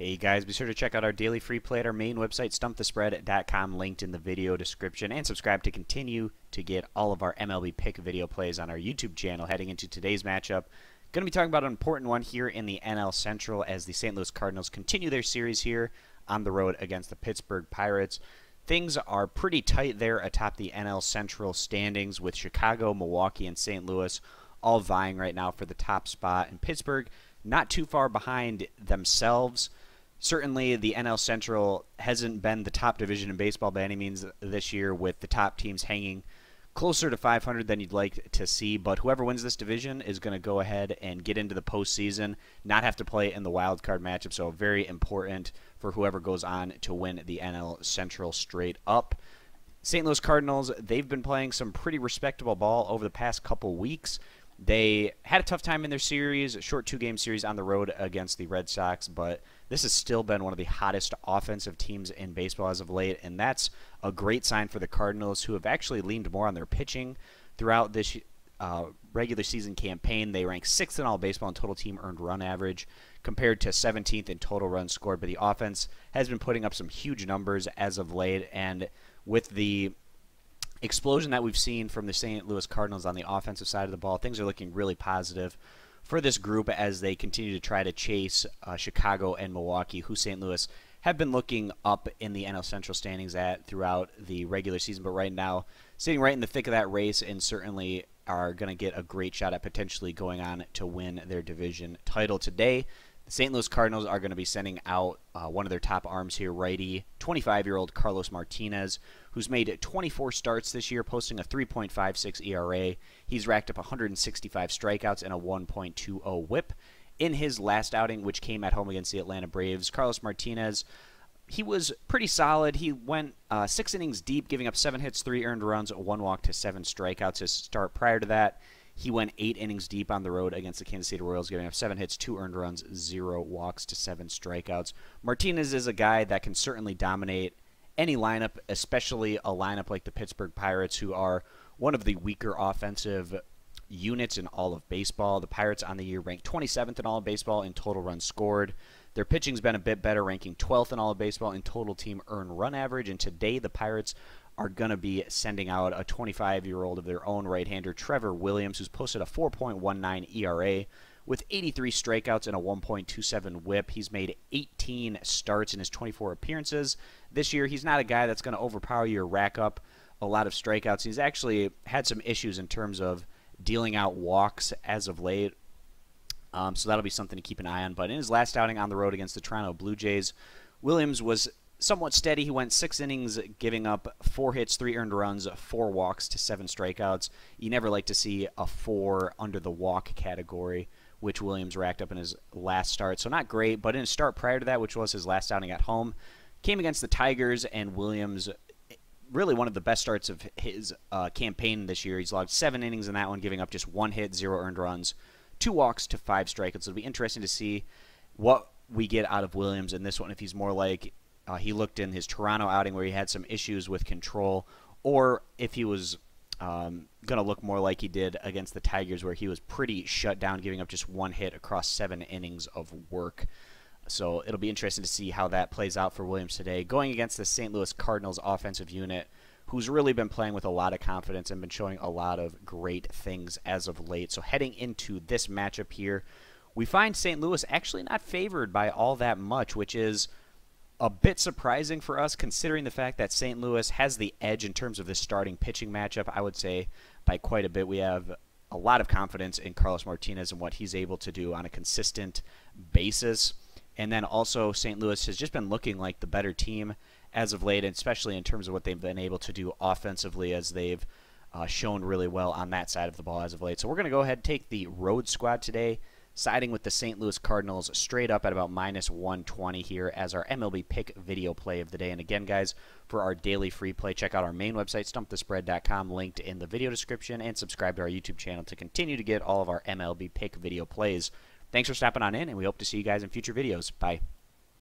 Hey guys, be sure to check out our daily free play at our main website, stumpthespread.com, linked in the video description, and subscribe to continue to get all of our MLB pick video plays on our YouTube channel heading into today's matchup. Going to be talking about an important one here in the NL Central as the St. Louis Cardinals continue their series here on the road against the Pittsburgh Pirates. Things are pretty tight there atop the NL Central standings with Chicago, Milwaukee, and St. Louis all vying right now for the top spot. And Pittsburgh not too far behind themselves certainly the NL Central hasn't been the top division in baseball by any means this year, with the top teams hanging closer to 500 than you'd like to see. But whoever wins this division is going to go ahead and get into the postseason, not have to play in the wild card matchup. So very important for whoever goes on to win the NL Central straight up. St. Louis Cardinals, they've been playing some pretty respectable ball over the past couple weeks. They had a tough time in their series, a short two game series on the road against the Red Sox, but this has still been one of the hottest offensive teams in baseball as of late, and that's a great sign for the Cardinals, who have actually leaned more on their pitching throughout this uh, regular season campaign. They rank sixth in all baseball in total team earned run average, compared to 17th in total runs scored. But the offense has been putting up some huge numbers as of late, and with the explosion that we've seen from the St. Louis Cardinals on the offensive side of the ball, things are looking really positive for this group as they continue to try to chase uh, Chicago and Milwaukee, who St. Louis have been looking up in the NL Central standings at throughout the regular season, but right now sitting right in the thick of that race and certainly are going to get a great shot at potentially going on to win their division title today. St. Louis Cardinals are going to be sending out uh, one of their top arms here, righty, 25 year old Carlos Martinez, who's made 24 starts this year, posting a 3.56 ERA. He's racked up 165 strikeouts and a 1.20 whip. In his last outing, which came at home against the Atlanta Braves, Carlos Martinez he was pretty solid. He went uh, six innings deep, giving up seven hits, three earned runs, one walk to seven strikeouts. His start prior to that, he went eight innings deep on the road against the Kansas City Royals, giving up seven hits, two earned runs, zero walks to seven strikeouts. Martinez is a guy that can certainly dominate any lineup, especially a lineup like the Pittsburgh Pirates, who are one of the weaker offensive units in all of baseball. The Pirates on the year ranked 27th in all of baseball in total runs scored. Their pitching's been a bit better, ranking 12th in all of baseball in total team earned run average. And today, the Pirates are going to be sending out a 25 year old of their own right hander, Trevor Williams, who's posted a 4.19 ERA with 83 strikeouts and a 1.27 whip. He's made 18 starts in his 24 appearances. This year, he's not a guy that's going to overpower you or rack up a lot of strikeouts. He's actually had some issues in terms of dealing out walks as of late. Um, so that'll be something to keep an eye on. But in his last outing on the road against the Toronto Blue Jays, Williams was somewhat steady. He went six innings, giving up four hits, three earned runs, four walks to seven strikeouts. You never like to see a four under the walk category, which Williams racked up in his last start. So not great, but in his start prior to that, which was his last outing at home, came against the Tigers, and Williams really one of the best starts of his uh, campaign this year. He's logged seven innings in that one, giving up just one hit, zero earned runs, two walks to five strikeouts. It'll be interesting to see what we get out of Williams in this one. If he's more like uh, he looked in his Toronto outing where he had some issues with control, or if he was um, going to look more like he did against the Tigers, where he was pretty shut down, giving up just one hit across seven innings of work. So it'll be interesting to see how that plays out for Williams today, going against the St. Louis Cardinals offensive unit, who's really been playing with a lot of confidence and been showing a lot of great things as of late. So heading into this matchup here, we find St. Louis actually not favored by all that much, which is a bit surprising for us considering the fact that St. Louis has the edge in terms of this starting pitching matchup. I would say by quite a bit. We have a lot of confidence in Carlos Martinez and what he's able to do on a consistent basis. And then also, St. Louis has just been looking like the better team as of late, and especially in terms of what they've been able to do offensively, as they've uh, shown really well on that side of the ball as of late. So we're going to go ahead and take the road squad today, siding with the St. Louis Cardinals straight up at about minus 120 here as our MLB pick video play of the day. And again, guys, for our daily free play, check out our main website, stumpthespread.com, linked in the video description, and subscribe to our YouTube channel to continue to get all of our MLB pick video plays. Thanks for stopping on in, and we hope to see you guys in future videos. Bye.